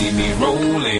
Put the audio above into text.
see me rolling.